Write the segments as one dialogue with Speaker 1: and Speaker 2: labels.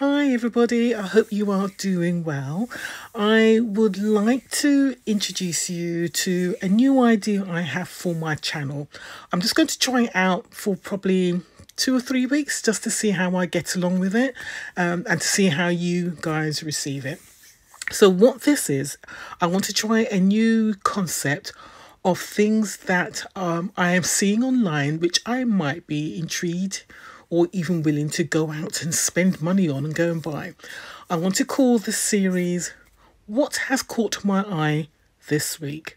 Speaker 1: Hi, everybody. I hope you are doing well. I would like to introduce you to a new idea I have for my channel. I'm just going to try it out for probably two or three weeks just to see how I get along with it um, and to see how you guys receive it. So, what this is, I want to try a new concept of things that um, I am seeing online which I might be intrigued or even willing to go out and spend money on and go and buy. I want to call this series What Has Caught My Eye This Week.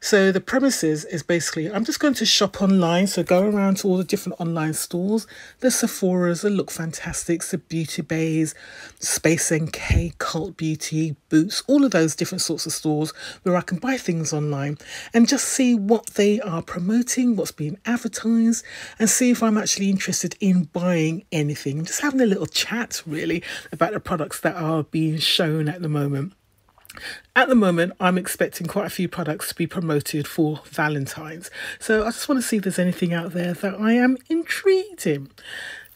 Speaker 1: So the premises is basically I'm just going to shop online. So go around to all the different online stores, the Sephora's, the Look Fantastics, the Beauty Bays, Space NK, Cult Beauty, Boots, all of those different sorts of stores where I can buy things online and just see what they are promoting, what's being advertised, and see if I'm actually interested in buying anything. Just having a little chat really about the products that are being shown at the moment. At the moment, I'm expecting quite a few products to be promoted for Valentine's. So I just want to see if there's anything out there that I am intrigued in.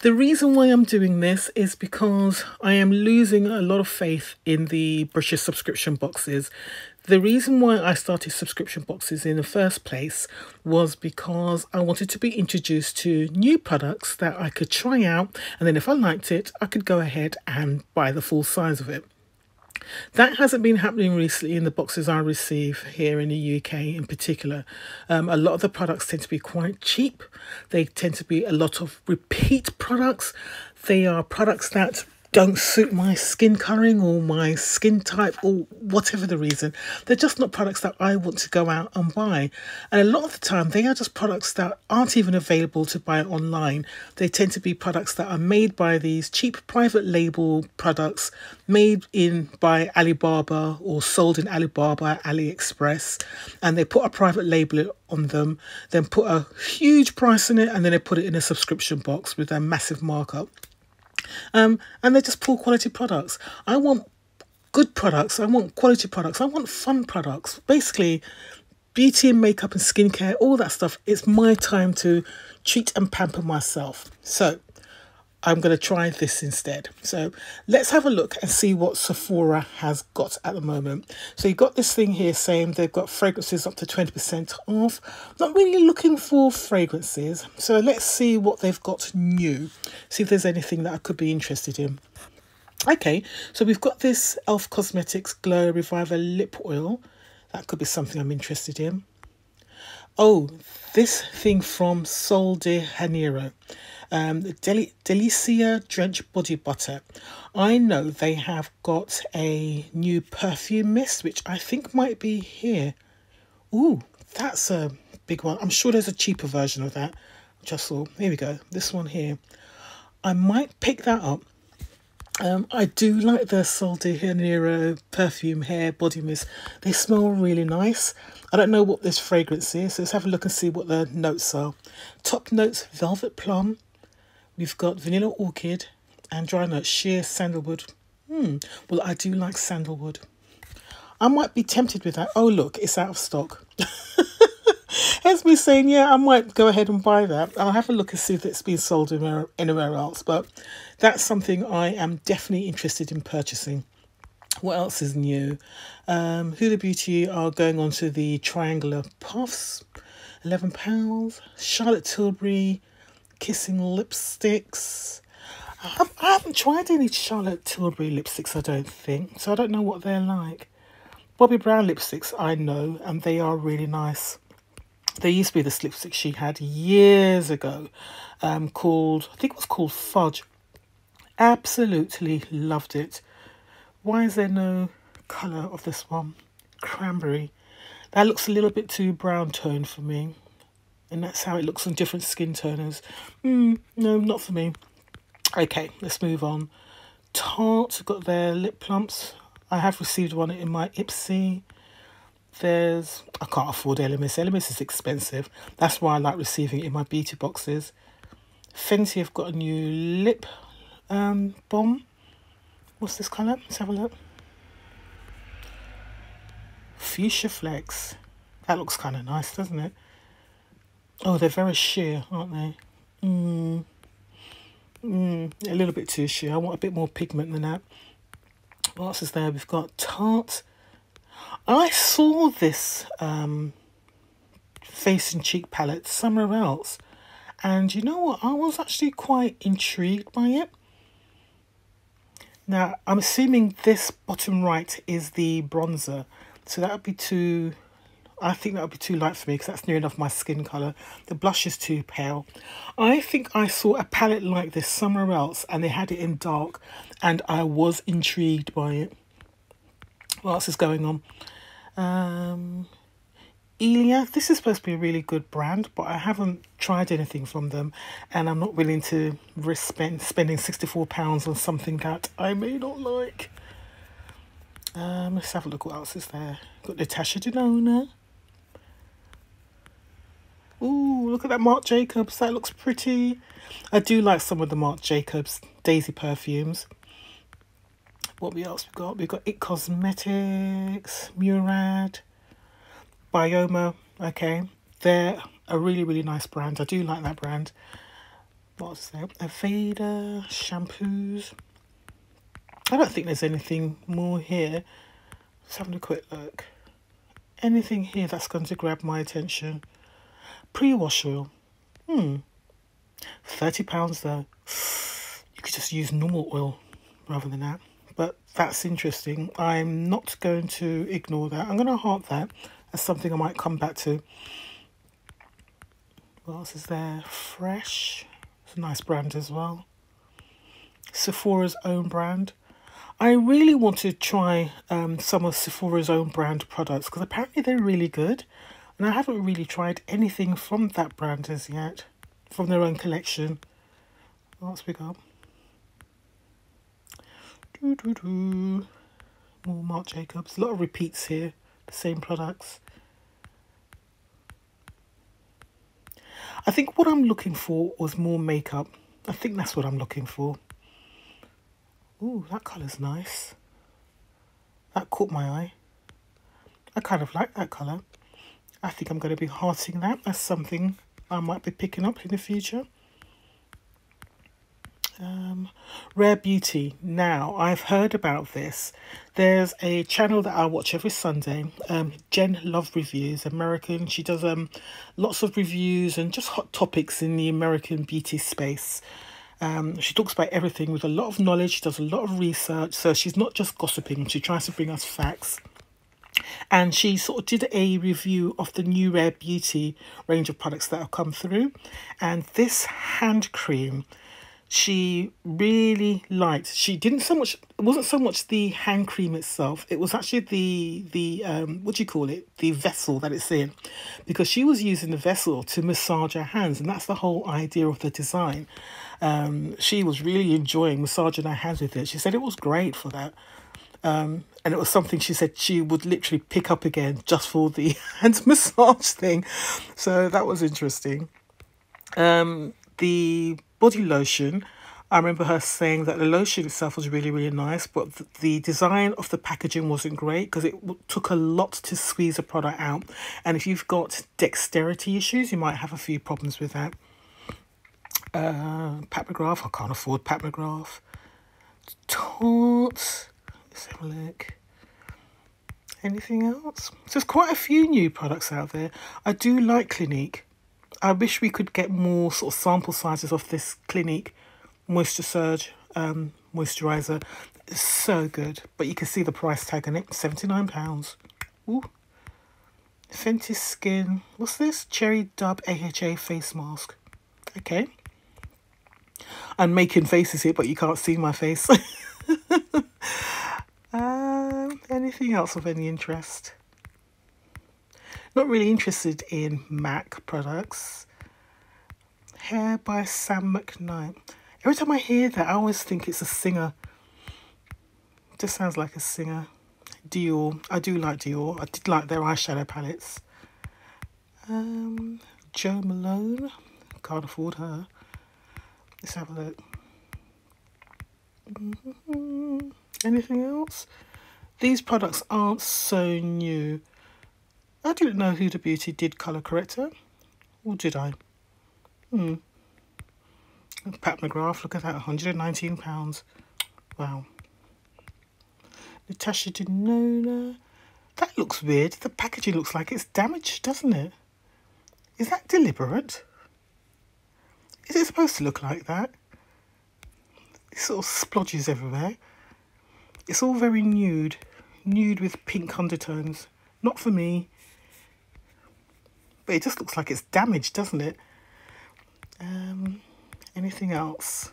Speaker 1: The reason why I'm doing this is because I am losing a lot of faith in the British subscription boxes. The reason why I started subscription boxes in the first place was because I wanted to be introduced to new products that I could try out, and then if I liked it, I could go ahead and buy the full size of it. That hasn't been happening recently in the boxes I receive here in the UK in particular. Um, a lot of the products tend to be quite cheap. They tend to be a lot of repeat products. They are products that don't suit my skin colouring or my skin type or whatever the reason. They're just not products that I want to go out and buy. And a lot of the time, they are just products that aren't even available to buy online. They tend to be products that are made by these cheap private label products made in by Alibaba or sold in Alibaba, AliExpress, and they put a private label on them, then put a huge price in it, and then they put it in a subscription box with a massive markup. Um, and they're just poor quality products. I want good products. I want quality products. I want fun products. Basically, beauty and makeup and skincare, all that stuff. It's my time to treat and pamper myself. So I'm going to try this instead. So let's have a look and see what Sephora has got at the moment. So you've got this thing here saying they've got fragrances up to 20% off. Not really looking for fragrances. So let's see what they've got new. See if there's anything that I could be interested in. Okay, so we've got this e.l.f. Cosmetics Glow Reviver Lip Oil. That could be something I'm interested in. Oh, this thing from Sol de Janeiro um, Del- Delicia Drench Body Butter. I know they have got a new perfume mist, which I think might be here. Ooh, that's a big one. I'm sure there's a cheaper version of that. Just saw. Here we go. This one here. I might pick that up. Um, I do like the Sol de Janeiro perfume hair body mist. They smell really nice. I don't know what this fragrance is, so let's have a look and see what the notes are. Top notes, velvet plum, We've got vanilla orchid and dry nut sheer sandalwood. Hmm. Well, I do like sandalwood. I might be tempted with that. Oh, look, it's out of stock. As me saying, yeah, I might go ahead and buy that. I'll have a look and see if it's been sold anywhere else. But that's something I am definitely interested in purchasing. What else is new? Um, Huda Beauty are going on to the triangular puffs, £11. Charlotte Tilbury kissing lipsticks. I haven't tried any Charlotte Tilbury lipsticks, I don't think, so I don't know what they're like. Bobbi Brown lipsticks, I know, and they are really nice. There used to be this lipstick she had years ago um, called, I think it was called Fudge. Absolutely loved it. Why is there no colour of this one? Cranberry. That looks a little bit too brown tone for me and that's how it looks on different skin toners. Mm, no, not for me. Okay, let's move on. Tarte got their lip plumps. I have received one in my Ipsy. There's, I can't afford Elemis. Elemis is expensive. That's why I like receiving it in my beauty boxes. Fenty have got a new lip um, balm. What's this colour? Let's have a look. Fuchsia Flex. That looks kind of nice, doesn't it? Oh, they're very sheer, aren't they? Mm. Mm, a little bit too sheer. I want a bit more pigment than that. What else is there? We've got Tarte. I saw this um, face and cheek palette somewhere else. And you know what? I was actually quite intrigued by it. Now, I'm assuming this bottom right is the bronzer. So that would be too... I think that would be too light for me because that's near enough my skin colour. The blush is too pale. I think I saw a palette like this somewhere else and they had it in dark and I was intrigued by it. What else is going on? Um, Ilia, this is supposed to be a really good brand, but I haven't tried anything from them, and I'm not willing to risk spend, spending £64 on something that I may not like. Um, let's have a look what else is there. Got Natasha Denona. Ooh, look at that Marc Jacobs. That looks pretty. I do like some of the Marc Jacobs Daisy perfumes. What we else we got? We've got It Cosmetics, Murad. Bioma, okay, they're a really, really nice brand. I do like that brand. What's there? Aveda shampoos. I don't think there's anything more here. Let's have a quick look. Anything here that's going to grab my attention? Pre-wash oil. Hmm. £30 though. You could just use normal oil rather than that. But that's interesting. I'm not going to ignore that. I'm going to heart that. That's something I might come back to. What else is there? Fresh. It's a nice brand as well. Sephora's own brand. I really want to try um, some of Sephora's own brand products because apparently they're really good. And I haven't really tried anything from that brand as yet, from their own collection. What else we got? Doo -doo -doo. More Marc Jacobs. A lot of repeats here. The same products. I think what I'm looking for was more makeup. I think that's what I'm looking for. Ooh, that colour's nice. That caught my eye. I kind of like that colour. I think I'm going to be hearting that. That's something I might be picking up in the future. Um, Rare Beauty. Now, I've heard about this. There's a channel that I watch every Sunday. Um, Jen Luv Reviews, American. She does um lots of reviews and just hot topics in the American beauty space. Um, she talks about everything with a lot of knowledge. She does a lot of research. So she's not just gossiping. She tries to bring us facts. And she sort of did a review of the new Rare Beauty range of products that have come through. And this hand cream she really liked she didn't so much it wasn't so much the hand cream itself it was actually the the um what do you call it? The vessel that it's in. Because she was using the vessel to massage her hands and that's the whole idea of the design. Um she was really enjoying massaging her hands with it. She said it was great for that. Um and it was something she said she would literally pick up again just for the hand massage thing. So that was interesting. Um the body lotion, I remember her saying that the lotion itself was really, really nice, but the design of the packaging wasn't great because it took a lot to squeeze a product out. And if you've got dexterity issues, you might have a few problems with that. Uh, Pat McGrath, I can't afford Pat McGrath. Tarte, let's have a look. Anything else? So there's quite a few new products out there. I do like Clinique. I wish we could get more sort of sample sizes of this Clinique Moisture Surge um, moisturiser. It's so good, but you can see the price tag on it, £79. Ooh. Fenty Skin, what's this? Cherry Dub AHA face mask. Okay. I'm making faces here, but you can't see my face. um, anything else of any interest? Not really interested in MAC products. Hair by Sam McKnight. Every time I hear that, I always think it's a singer. It just sounds like a singer. Dior. I do like Dior. I did like their eyeshadow palettes. Um, Jo Malone. Can't afford her. Let's have a look. Mm -hmm. Anything else? These products aren't so new. I didn't know Huda Beauty did colour corrector. Or did I? Hmm. Pat McGrath, look at that, £119. Wow. Natasha Denona. That looks weird. The packaging looks like it's damaged, doesn't it? Is that deliberate? Is it supposed to look like that? It sort of splodges everywhere. It's all very nude. Nude with pink undertones. Not for me. But it just looks like it's damaged, doesn't it? Um, anything else?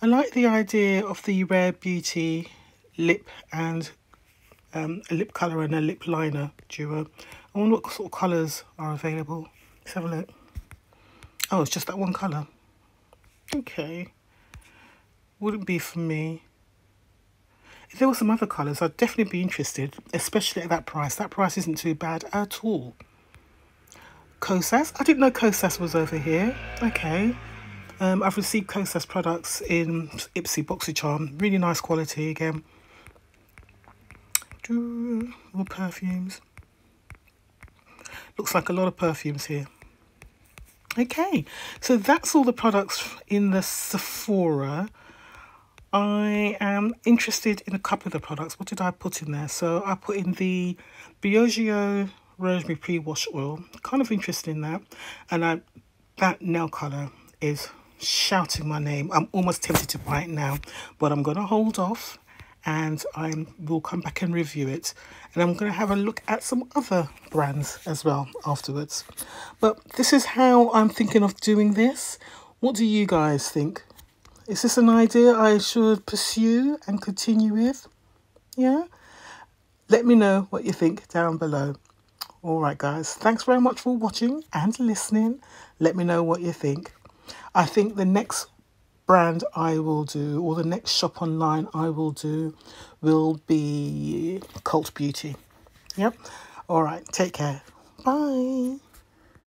Speaker 1: I like the idea of the Rare Beauty lip and um, a lip colour and a lip liner duo. I wonder what sort of colours are available. Let's have a look. Oh, it's just that one colour. Okay. Wouldn't be for me. If there were some other colours, I'd definitely be interested, especially at that price. That price isn't too bad at all. Kosas. I didn't know Kosas was over here. Okay. Um, I've received Kosas products in Ipsy BoxyCharm. Really nice quality again. More perfumes. Looks like a lot of perfumes here. Okay, so that's all the products in the Sephora. I am interested in a couple of the products. What did I put in there? So I put in the Briogeo Rosemary Pre-Wash Oil. Kind of interested in that. And I, that nail colour is shouting my name. I'm almost tempted to buy it now, but I'm going to hold off and I will come back and review it. And I'm going to have a look at some other brands as well afterwards. But this is how I'm thinking of doing this. What do you guys think? Is this an idea I should pursue and continue with? Yeah? Let me know what you think down below. All right, guys. Thanks very much for watching and listening. Let me know what you think. I think the next brand I will do, or the next shop online I will do, will be Cult Beauty. Yep. All right. Take care. Bye.